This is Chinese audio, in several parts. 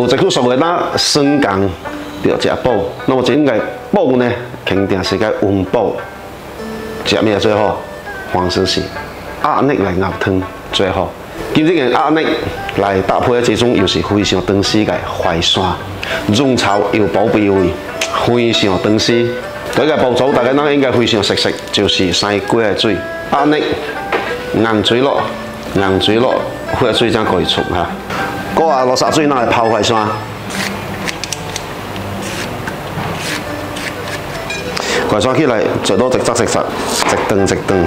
有一句说话，那生姜要食补，那么应该补呢，肯定是该温补。食咩最好？黄色是鸭肉来熬汤最好。今日嘅鸭肉来搭配这种又是非常长时嘅淮山，润草又补脾胃，非常长时。第一个步骤大家都应该非常熟悉，就是生几个水，鸭肉硬水落，硬水落，火水才可以出哈。过下落沙水拿来泡淮山，淮山起来最多直直直直，直断直断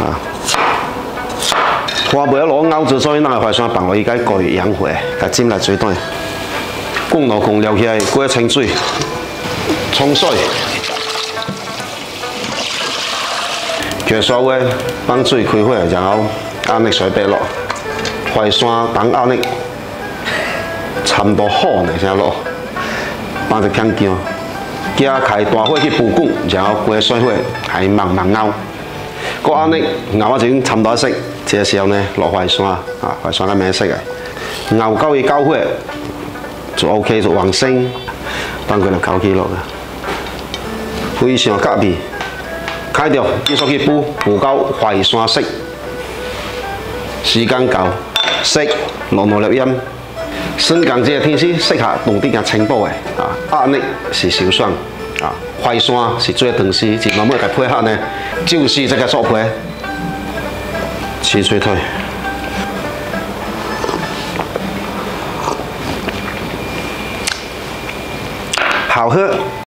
啊。花袂落熬煮水，拿来淮山放落去，该过养血，该浸来水短。滚落滚撩起来，过清水，冲水。叫稍微放水开火，然后鸭肉水白落，淮山等鸭肉差不多好呢，先落，放一片姜，加开大火去煲滚，然后过水火还慢慢熬。个鸭肉熬啊就差不多熟，这时候呢落淮山啊，淮山咧咩色嘅，熬到伊交火就 OK 就完成，放佢就交起落啦，非常合味。开掉，继续去煲，煲到淮山色，时间够，色落落粒盐。生姜这个天气适合冬天嘅清补的。啊，鸭肉是小爽啊，淮山是最长时，就慢慢来配合呢，就是这个做配，切脆腿，好喝。